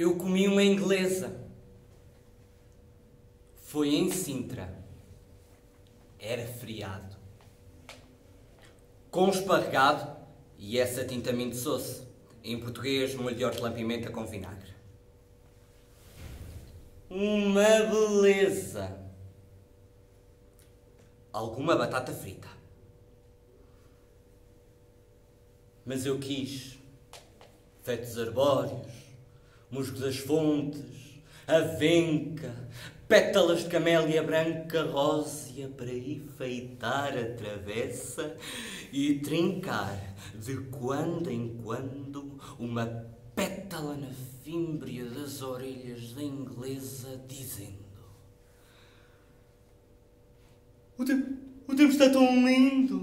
Eu comi uma inglesa. Foi em Sintra. Era feriado. Com esparregado e essa tinta de soce. Em português, molho de hortelã-pimenta com vinagre. Uma beleza! Alguma batata frita. Mas eu quis fetos arbóreos, musgo das fontes, avenca, pétalas de camélia branca rósea para enfeitar a travessa e trincar de quando em quando uma pétala na fímbria das orelhas da inglesa dizendo o tempo, o tempo está tão lindo,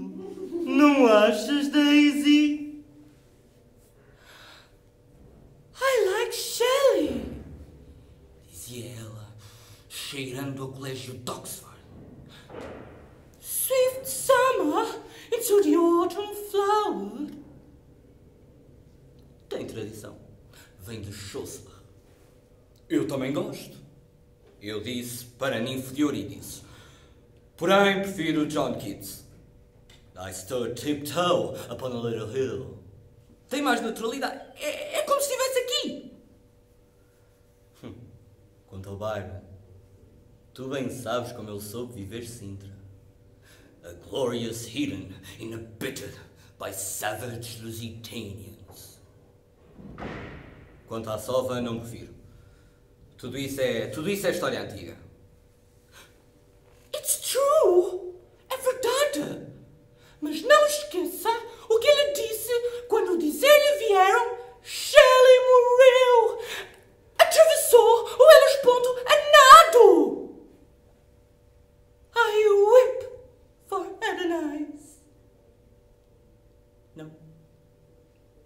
não achas, Daisy? I like Shelley, dizia ela, cheirando ao colégio de Oxford. Swift summer into the autumn flower. Tem tradição. Vem de Chaucer. Eu também gosto. Eu disse para Ninfo de Eurídice. Porém, prefiro John Keats. I stood tiptoe upon a little hill. Tem mais naturalidade. É, é como se Byron, tu bem sabes como ele soube viver Sintra. A glorious heathen inhabited by savage Lusitanians. Quanto à sova, não me refiro. Tudo isso é, tudo isso é história antiga. It's true! É verdade! Mas não esqueça o que ele disse quando dizer-lhe vieram Shelley morreu! Atravessou o Helesponto a nado! I whip for Adonais. Não.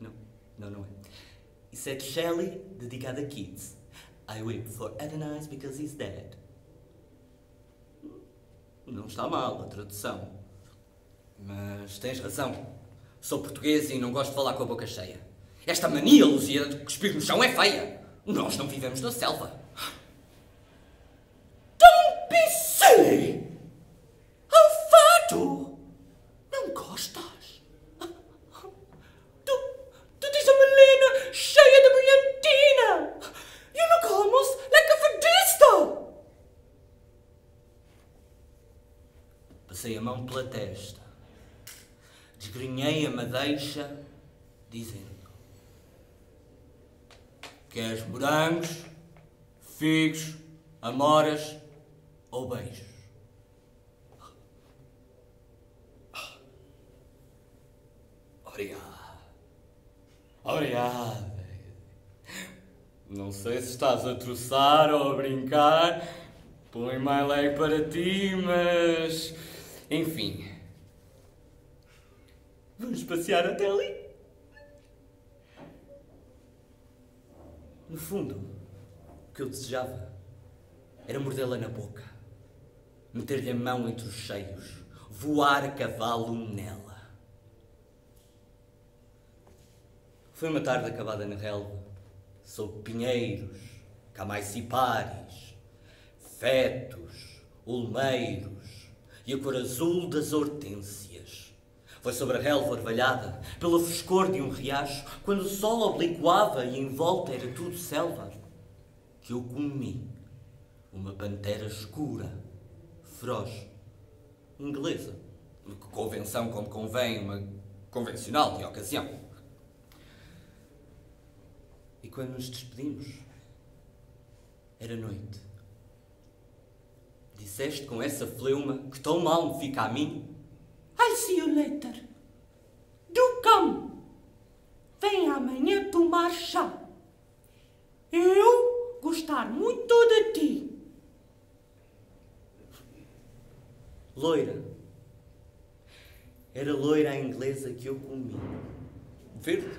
Não, não, não é. De Shelley, dedicado a Keats. I whip for Adonais because he's dead. Não está mal a tradução. Mas tens razão. Sou português e não gosto de falar com a boca cheia. Esta mania, Luzia, de cuspir no chão é feia. Nós não vivemos na selva. Don't be silly! Alfato! Não gostas? Tu, tu tens a melena cheia de brilhantina! You look almost like a fadista! Passei a mão pela testa. Desgrenhei a madeixa, dizendo: Queres morangos, figos, amoras ou beijos? Obrigado. Obrigado. Não sei se estás a troçar ou a brincar. Põe my leg para ti, mas. Enfim. Vamos passear até ali. No fundo, o que eu desejava era mordê-la na boca, meter-lhe a mão entre os cheios, voar a cavalo nela. Foi uma tarde acabada na relva, sob pinheiros, camaicipares, fetos, olmeiros e a cor azul das hortênsias. Foi sobre a relva orvalhada, pelo frescor de um riacho, quando o sol obliquava e em volta era tudo selva, que eu comi uma pantera escura, feroz, inglesa, convenção como convém, uma convencional de ocasião. E quando nos despedimos, era noite. Disseste com essa fleuma que tão mal me fica a mim I'll see you later. Do come. Vem amanhã tomar chá. Eu gostar muito de ti. Loira. Era loira a inglesa que eu comi. Verde,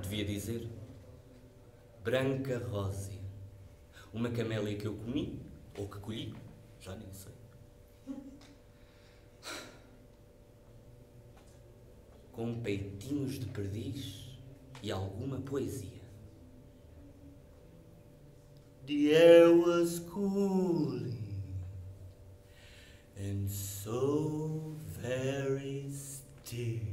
devia dizer. Branca rósea. Uma camélia que eu comi, ou que colhi, já nem sei. com peitinhos de perdiz e alguma poesia. the air was cooling and so very still.